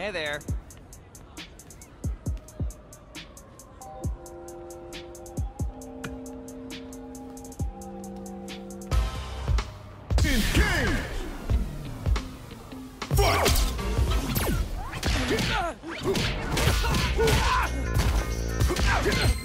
Hey there. Engage!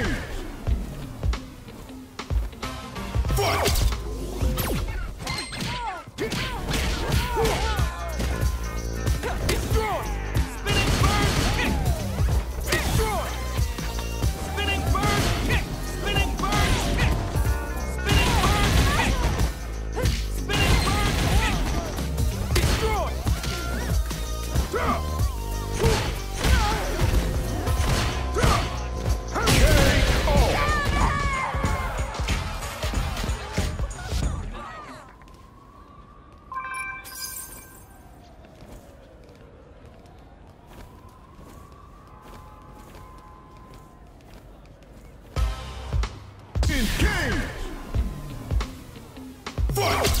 Engage! Engage! Fight!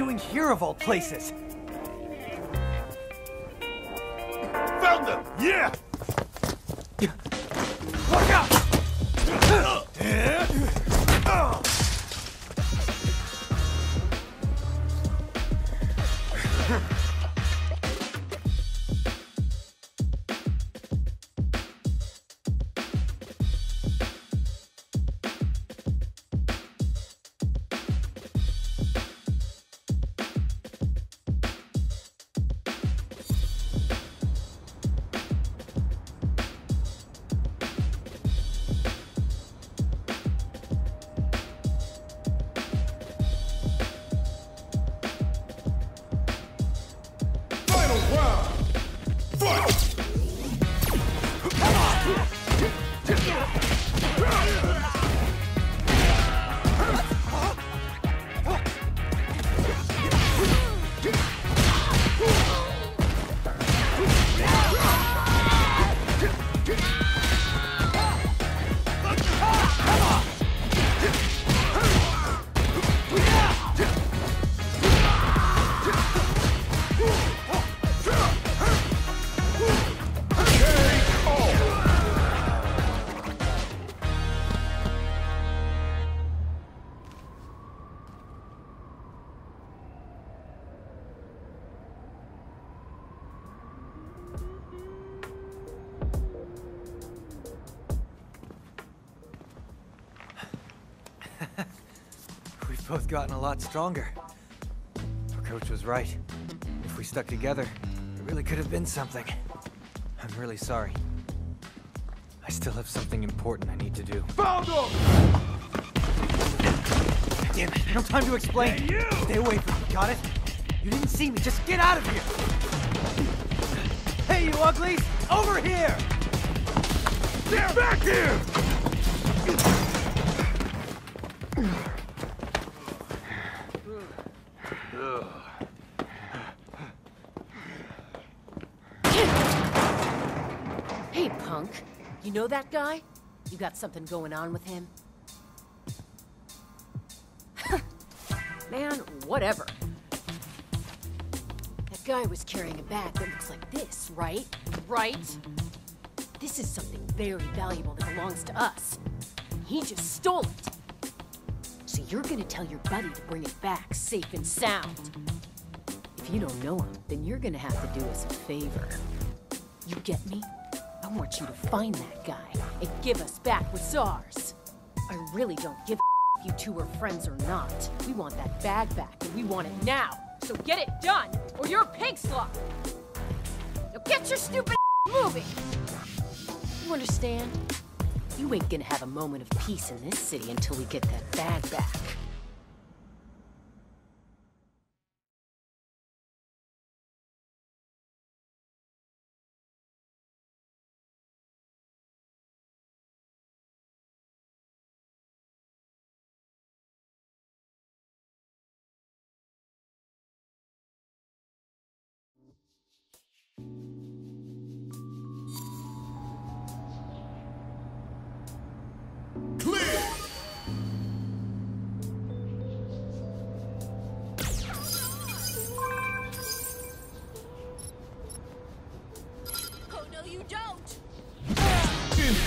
Doing here of all places? Found them! Yeah! Gotten a lot stronger. Our coach was right. If we stuck together, it really could have been something. I'm really sorry. I still have something important I need to do. Found them! Damn it, no time to explain. Hey, you! Stay away from me, got it? You didn't see me, just get out of here! Hey, you uglies! Over here! Get back here! You know that guy? You got something going on with him? Man, whatever. That guy was carrying a bag that looks like this, right? Right? This is something very valuable that belongs to us. He just stole it. So you're gonna tell your buddy to bring it back safe and sound. If you don't know him, then you're gonna have to do us a favor. You get me? I want you to find that guy and give us back what's ours. I really don't give a if you two are friends or not. We want that bag back and we want it now. So get it done or you're a pig slop. Now get your stupid moving. you understand? You ain't gonna have a moment of peace in this city until we get that bag back.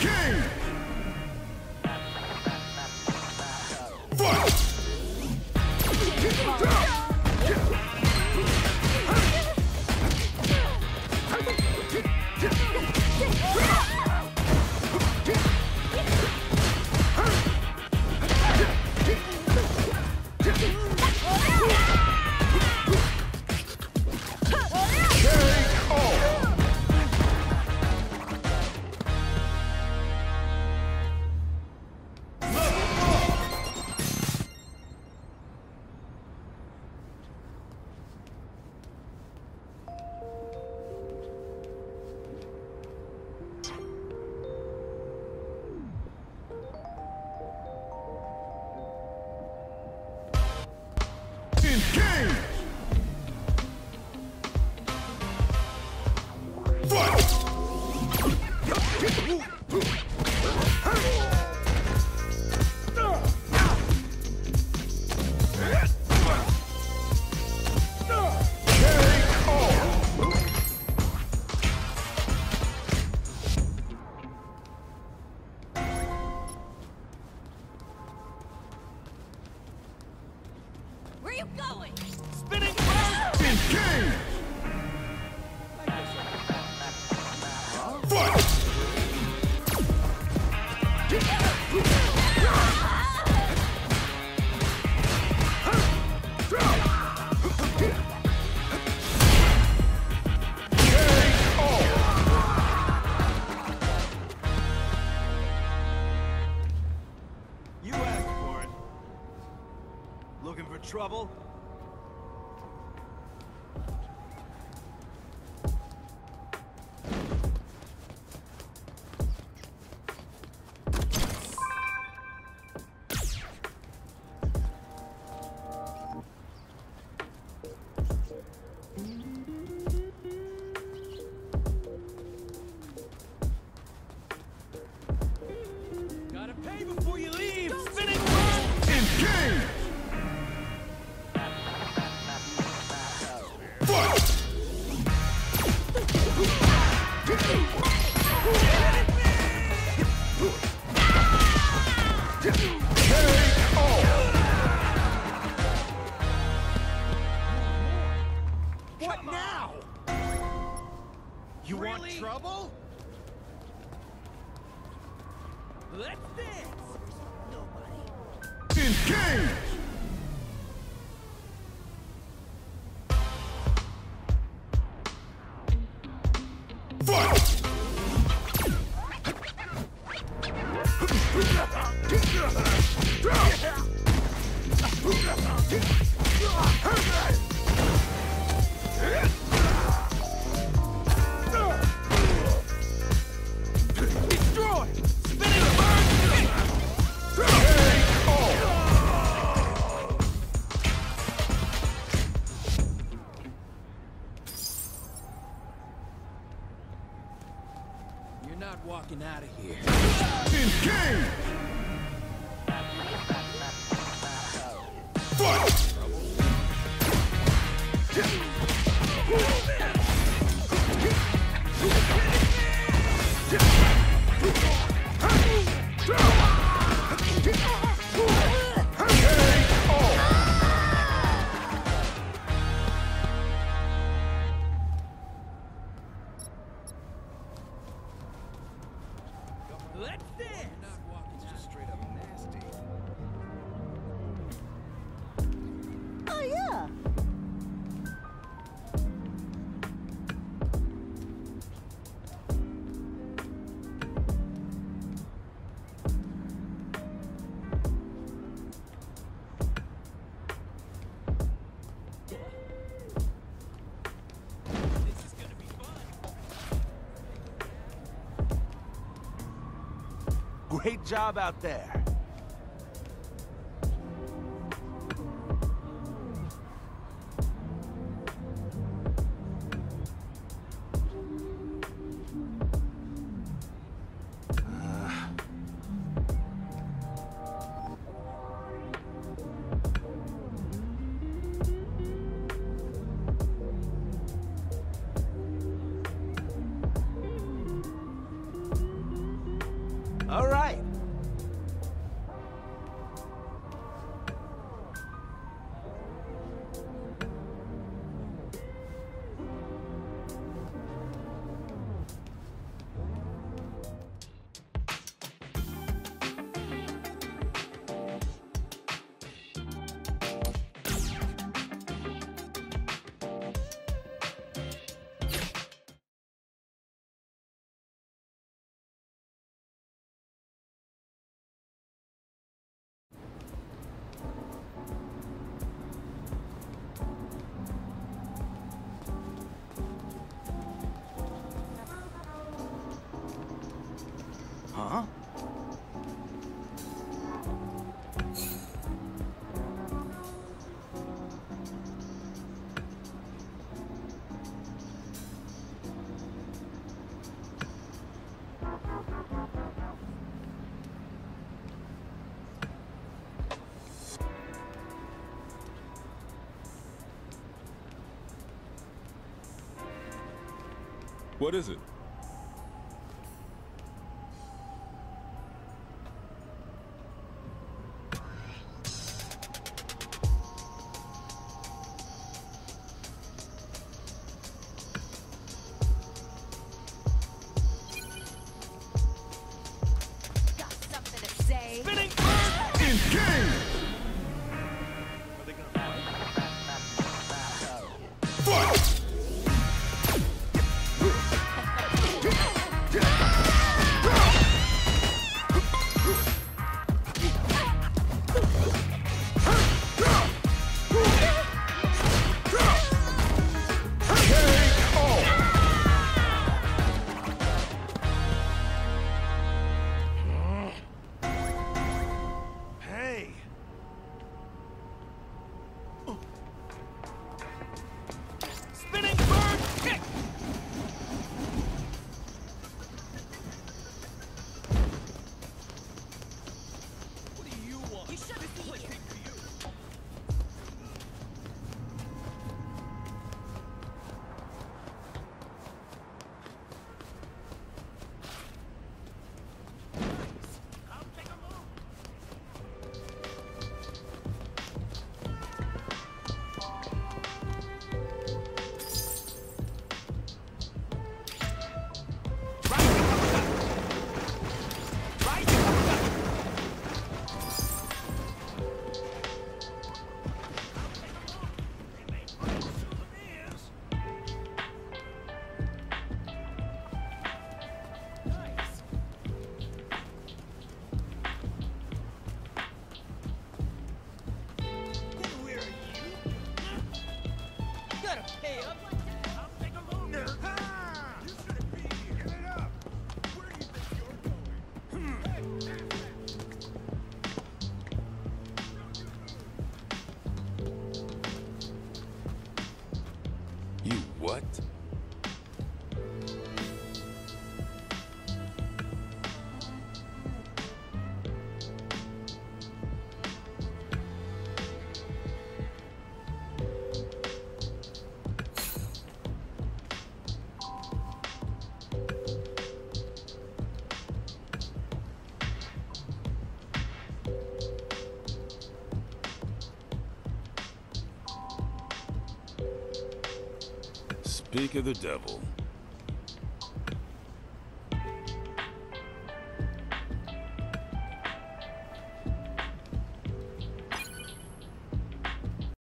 Engage! Fight! great job out there. Huh? What is it? Speak of the devil.